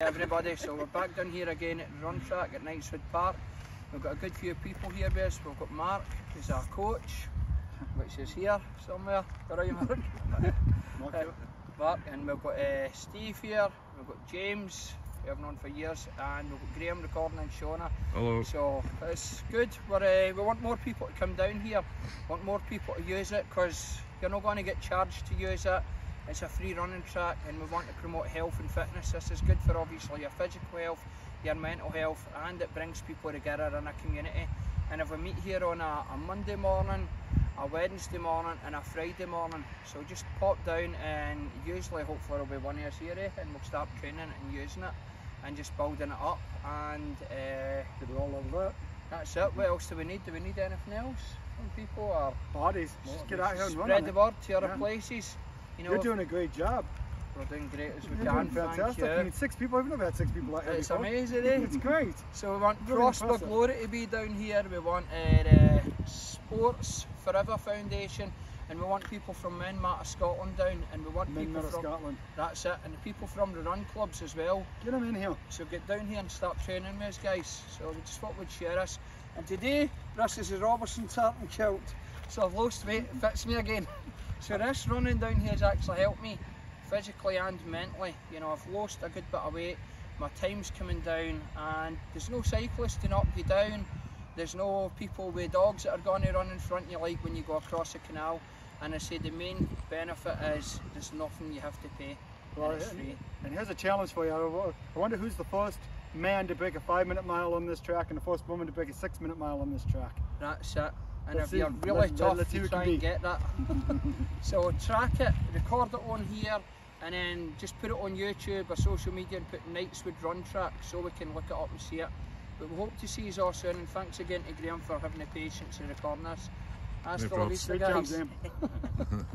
everybody, so we're back down here again at Run Track at Knightswood Park. We've got a good few people here with us. We've got Mark, who's our coach, which is here somewhere. Where are you, Mark? Uh, Mark, and we've got uh, Steve here, we've got James, we have known for years, and we've got Graham recording and Shauna. Hello. So it's good. We're, uh, we want more people to come down here, want more people to use it because you're not going to get charged to use it. It's a free running track and we want to promote health and fitness. This is good for obviously your physical health, your mental health and it brings people together in a community. And if we meet here on a, a Monday morning, a Wednesday morning and a Friday morning, so just pop down and usually hopefully there'll be one of us here eh, and we'll start training and using it and just building it up and uh, Get it all over that. that's it. What else do we need? Do we need anything else from people or Bodies, just get out here and run spread the word to other Yeah. places? You know, You're doing a great job. we're doing great as we You're can. doing fantastic. Thank I mean, six people. I've never had six people like here It's before. amazing, eh? It's great. So we want Really Prosper impressive. Glory to be down here. We want uh, Sports Forever Foundation, and we want people from Men Matter Scotland down, and we want people from Scotland. that's it, and the people from the run clubs as well. Get them in here. So get down here and start training with us, guys. So we just thought we'd share this. And today, this is a Robertson tartan kilt. So I've lost weight, it fits me again. So this running down here has actually helped me physically and mentally. You know, I've lost a good bit of weight, my time's coming down, and there's no cyclists to knock you down. There's no people with dogs that are going to run in front of you like when you go across the canal. And I say the main benefit is there's nothing you have to pay. Well, and free. And here's a challenge for you. I I wonder who's the first man to break a five minute mile on this track and the first woman to break a six minute mile on this track. That's it. And if you're really Let's- tough, let's you try and get that. so track it, record it on here, and then just put it on YouTube or social media and put Knightswood Run Track so we can look it up and see it. But we hope to see you all soon, and thanks again to Graham for having the patience in recording this. Hasta la problem. vista, guys. Graham.